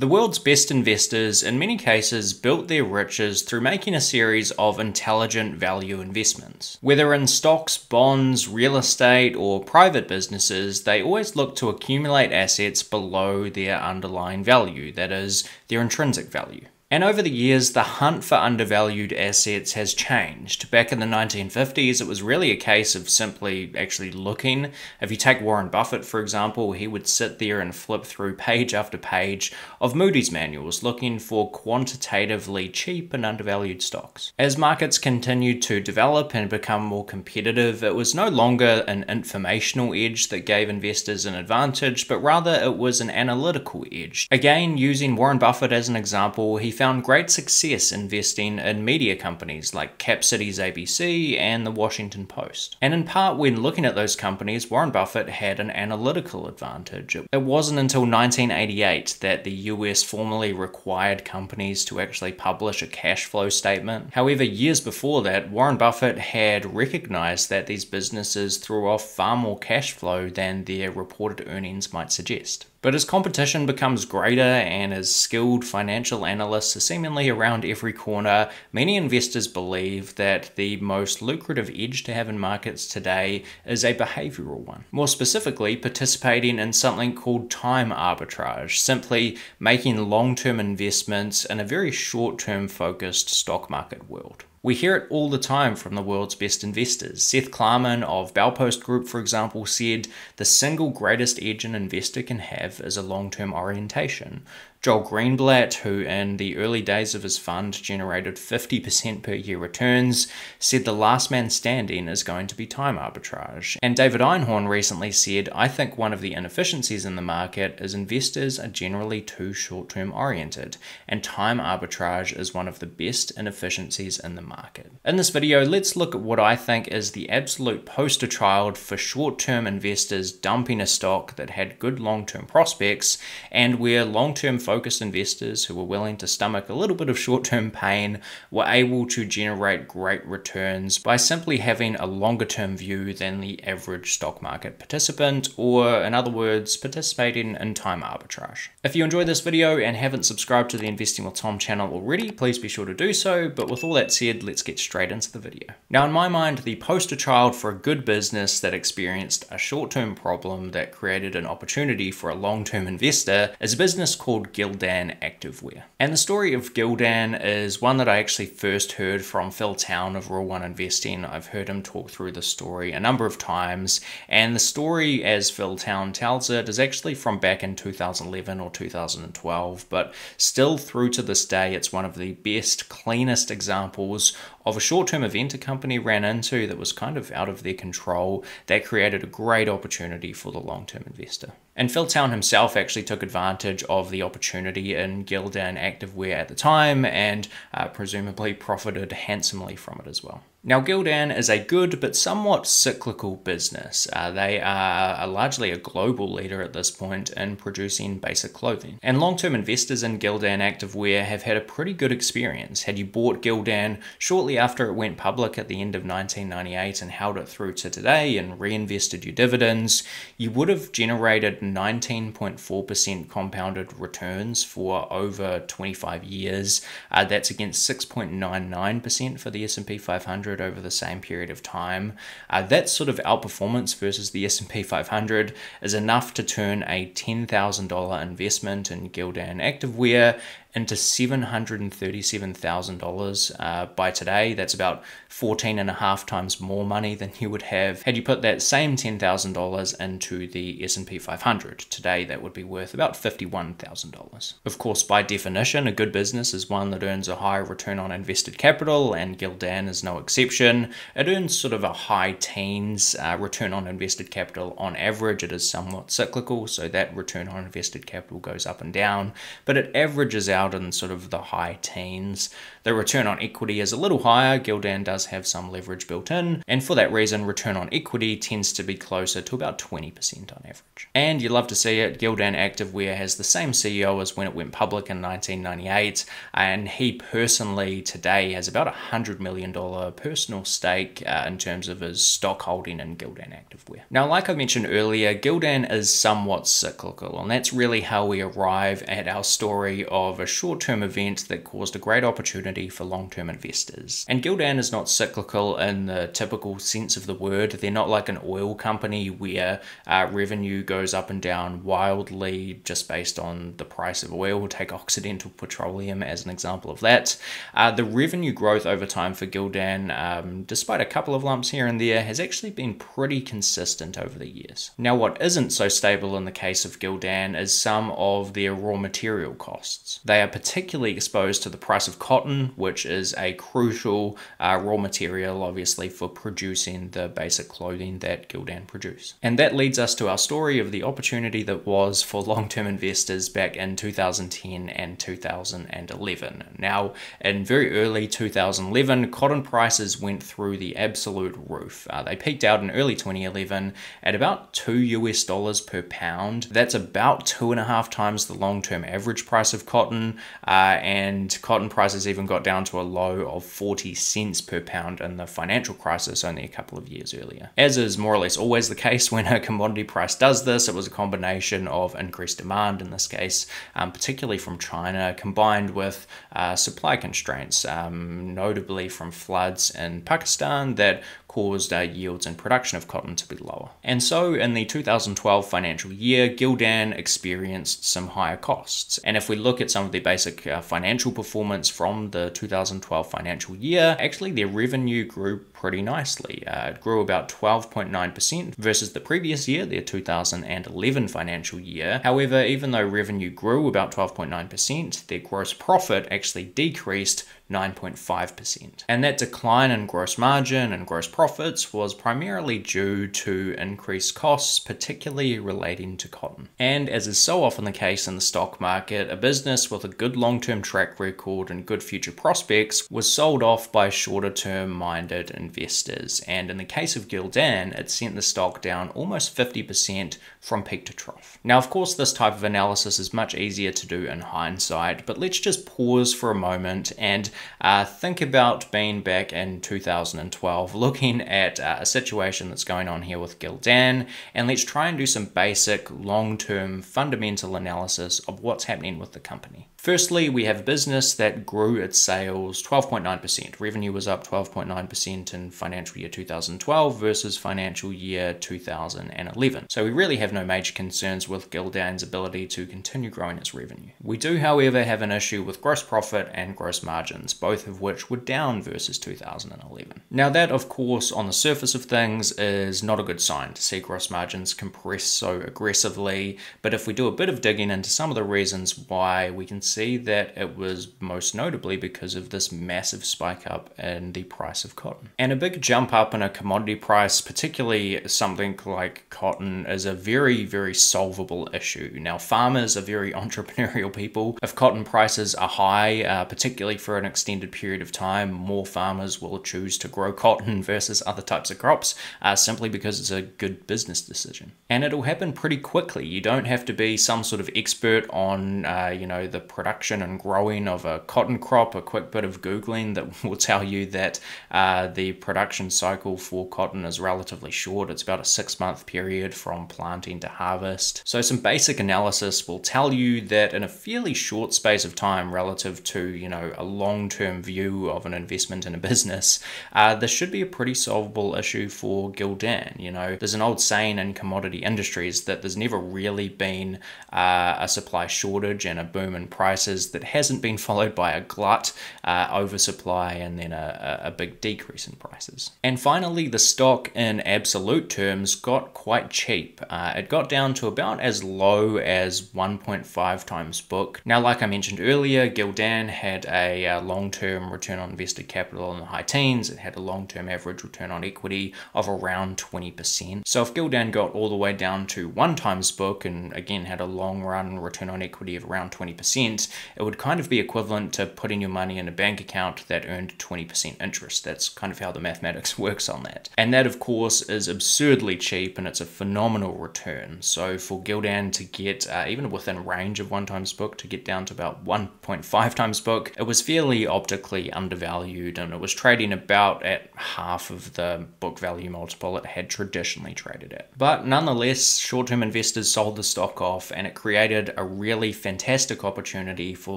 The world's best investors, in many cases, built their riches through making a series of intelligent value investments. Whether in stocks, bonds, real estate, or private businesses, they always look to accumulate assets below their underlying value, that is, their intrinsic value. And over the years, the hunt for undervalued assets has changed. Back in the 1950s, it was really a case of simply actually looking. If you take Warren Buffett, for example, he would sit there and flip through page after page of Moody's manuals looking for quantitatively cheap and undervalued stocks. As markets continued to develop and become more competitive, it was no longer an informational edge that gave investors an advantage, but rather it was an analytical edge. Again, using Warren Buffett as an example, he found great success investing in media companies like Cap Cities ABC and the Washington Post. And in part, when looking at those companies, Warren Buffett had an analytical advantage. It wasn't until 1988 that the US formally required companies to actually publish a cash flow statement. However, years before that, Warren Buffett had recognized that these businesses threw off far more cash flow than their reported earnings might suggest. But as competition becomes greater and as skilled financial analysts are seemingly around every corner, many investors believe that the most lucrative edge to have in markets today is a behavioral one. More specifically, participating in something called time arbitrage, simply making long term investments in a very short term focused stock market world. We hear it all the time from the world's best investors. Seth Klarman of Baupost Group, for example, said the single greatest edge an investor can have is a long term orientation. Joel Greenblatt, who in the early days of his fund generated 50% per year returns, said the last man standing is going to be time arbitrage. And David Einhorn recently said, I think one of the inefficiencies in the market is investors are generally too short term oriented, and time arbitrage is one of the best inefficiencies in the market. In this video, let's look at what I think is the absolute poster child for short term investors dumping a stock that had good long term prospects and where long term focused investors who were willing to stomach a little bit of short term pain were able to generate great returns by simply having a longer term view than the average stock market participant, or in other words, participating in time arbitrage. If you enjoyed this video and haven't subscribed to the Investing with Tom channel already, please be sure to do so. But with all that said, let's get straight into the video. Now, in my mind, the poster child for a good business that experienced a short term problem that created an opportunity for a long term investor is a business called Gildan Activewear. And the story of Gildan is one that I actually first heard from Phil Town of Rule One Investing. I've heard him talk through the story a number of times, and the story, as Phil Town tells it, is actually from back in 2011 or 2012, but still through to this day, it's one of the best, cleanest examples of a short term event a company ran into that was kind of out of their control that created a great opportunity for the long term investor. And Phil Town himself actually took advantage of the opportunity in Gildan Activewear at the time and uh, presumably profited handsomely from it as well. Now, Gildan is a good but somewhat cyclical business. Uh, they are largely a global leader at this point in producing basic clothing. And long term investors in Gildan Activewear have had a pretty good experience. Had you bought Gildan shortly after it went public at the end of 1998 and held it through to today and reinvested your dividends, you would have generated 19.4% compounded returns for over 25 years. Uh, that's against 6.99% for the S&P 500 over the same period of time. Uh, that sort of outperformance versus the S&P 500 is enough to turn a $10,000 investment in Gildan Activewear into $737,000 uh, by today. That's about 14 and a half times more money than you would have had you put that same $10,000 into the S&P 500. Today that would be worth about $51,000. Of course, by definition, a good business is one that earns a high return on invested capital and Gildan is no exception. It earns sort of a high teens uh, return on invested capital on average. It is somewhat cyclical, so that return on invested capital goes up and down, but it averages out out in sort of the high teens. The return on equity is a little higher, Gildan does have some leverage built in, and for that reason, return on equity tends to be closer to about 20% on average. And you love to see it, Gildan Activewear has the same CEO as when it went public in 1998, and he personally today has about a $100 million personal stake uh, in terms of his stock holding in Gildan Activewear. Now, like I mentioned earlier, Gildan is somewhat cyclical, and that's really how we arrive at our story of a short term event that caused a great opportunity for long term investors. And Gildan is not cyclical in the typical sense of the word. They're not like an oil company where uh, revenue goes up and down wildly just based on the price of oil. We'll take Occidental Petroleum as an example of that. Uh, the revenue growth over time for Gildan, um, despite a couple of lumps here and there, has actually been pretty consistent over the years. Now, what isn't so stable in the case of Gildan is some of their raw material costs. They are particularly exposed to the price of cotton which is a crucial uh, raw material, obviously, for producing the basic clothing that Gildan produce. And that leads us to our story of the opportunity that was for long term investors back in 2010 and 2011. Now, in very early 2011, cotton prices went through the absolute roof. Uh, they peaked out in early 2011 at about 2 US dollars per pound. That's about two and a half times the long term average price of cotton, uh, and cotton prices even got down to a low of 40 cents per pound in the financial crisis only a couple of years earlier. As is more or less always the case when a commodity price does this, it was a combination of increased demand in this case, um, particularly from China, combined with uh, supply constraints, um, notably from floods in Pakistan that caused uh, yields and production of cotton to be lower. And so in the 2012 financial year, Gildan experienced some higher costs. And if we look at some of the basic uh, financial performance from the 2012 financial year, actually their revenue grew pretty nicely. Uh, it grew about 12.9% versus the previous year, their 2011 financial year. However, even though revenue grew about 12.9%, their gross profit actually decreased 9.5%. And that decline in gross margin and gross profits was primarily due to increased costs, particularly relating to cotton. And as is so often the case in the stock market, a business with a good long term track record and good future prospects was sold off by shorter term minded investors. And in the case of Gildan, it sent the stock down almost 50% from peak to trough. Now, of course, this type of analysis is much easier to do in hindsight, but let's just pause for a moment and uh, think about being back in 2012, looking at uh, a situation that's going on here with Gildan, and let's try and do some basic long term fundamental analysis of what's happening with the company. Firstly, we have a business that grew its sales 12.9%. Revenue was up 12.9% in financial year 2012 versus financial year 2011. So we really have no major concerns with Gildan's ability to continue growing its revenue. We do, however, have an issue with gross profit and gross margins, both of which were down versus 2011. Now that, of course, on the surface of things is not a good sign to see gross margins compress so aggressively, but if we do a bit of digging into some of the reasons why, we can see that it was most notably because of this massive spike up in the price of cotton. And a big jump up in a commodity price, particularly something like cotton, is a very, very solvable issue. Now, farmers are very entrepreneurial people. If cotton prices are high, uh, particularly for an extended period of time, more farmers will choose to grow cotton versus other types of crops uh, simply because it's a good business decision. And it'll happen pretty quickly. You don't have to be some sort of expert on, uh, you know, the production and growing of a cotton crop, a quick bit of Googling that will tell you that uh, the production cycle for cotton is relatively short. It's about a six month period from planting to harvest. So, some basic analysis will tell you that in a fairly short space of time, relative to, you know, a long term view of an investment in a business, uh, this should be a pretty solvable issue for Gildan. You know, there's an old saying in commodity industries that there's never really been uh, a supply shortage and a boom in prices that hasn't been followed by a glut, uh, oversupply, and then a, a big decrease in prices. And finally, the stock in absolute terms got quite cheap. Uh, it got down to about as low as 1.5 times book. Now, like I mentioned earlier, Gildan had a, a uh, long term return on invested capital in the high teens. It had a long term average return on equity of around 20%. So if Gildan got all the way down to one times book and again had a long run return on equity of around 20%, it would kind of be equivalent to putting your money in a bank account that earned 20% interest. That's kind of how the mathematics works on that. And that, of course, is absurdly cheap and it's a phenomenal return. So for Gildan to get, uh, even within range of one times book, to get down to about 1.5 times book, it was fairly optically undervalued and it was trading about at half of the book value multiple it had traditionally traded at. But nonetheless, short term investors sold the stock off and it created a really fantastic opportunity for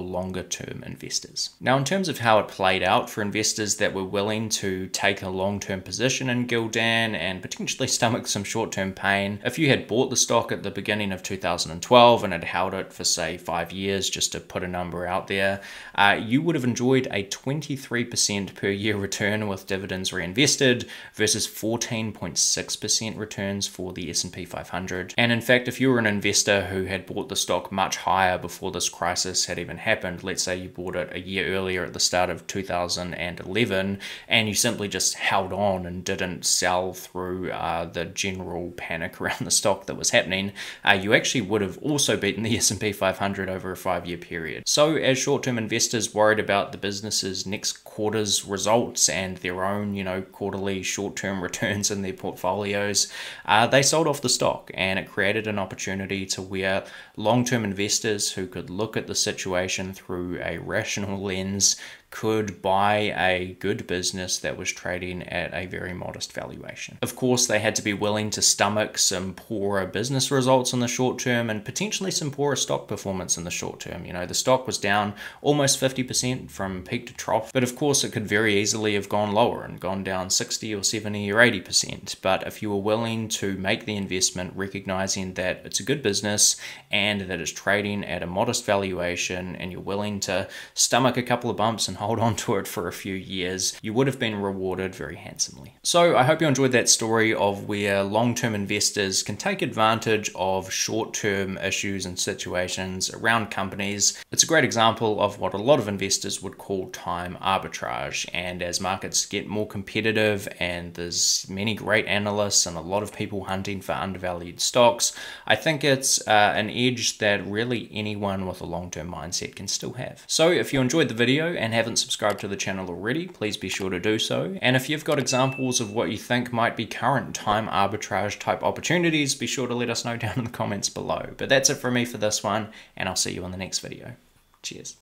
longer term investors. Now, in terms of how it played out for investors that were willing to take a long term position in Gildan and potentially stomach some short term pain, if you had bought the stock at the beginning of 2012 and had held it for, say, five years, just to put a number out there, uh, you would have enjoyed a 23% per year return with dividends reinvested versus 14.6% returns for the S&P 500. And in fact, if you were an investor who had bought the stock much higher before this crisis had even happened, let's say you bought it a year earlier at the start of 2011, and you simply just held on and didn't sell through uh, the general panic around the stock that was happening, uh, you actually would have also beaten the S&P 500 over a five-year period. So as short-term investors worried about the business's next quarter's results and their own, you know, quarterly short-term returns in their portfolios, uh, they sold off the stock and it created an opportunity to where long-term investors who could look at the situation through a rational lens could buy a good business that was trading at a very modest valuation. Of course, they had to be willing to stomach some poorer business results in the short term and potentially some poorer stock performance in the short term. You know, the stock was down almost 50% from peak to trough, but of course, it could very easily have gone lower and gone down 60 or 70 or 80%. But if you were willing to make the investment, recognizing that it's a good business and that it's trading at a modest valuation, and you're willing to stomach a couple of bumps and hold on to it for a few years, you would have been rewarded very handsomely. So I hope you enjoyed that story of where long-term investors can take advantage of short-term issues and situations around companies. It's a great example of what a lot of investors would call time arbitrage. And as markets get more competitive and there's many great analysts and a lot of people hunting for undervalued stocks, I think it's uh, an edge that really anyone with a long-term mindset can still have. So if you enjoyed the video and haven't haven't subscribed to the channel already, please be sure to do so. And if you've got examples of what you think might be current time arbitrage type opportunities, be sure to let us know down in the comments below. But that's it from me for this one, and I'll see you in the next video. Cheers.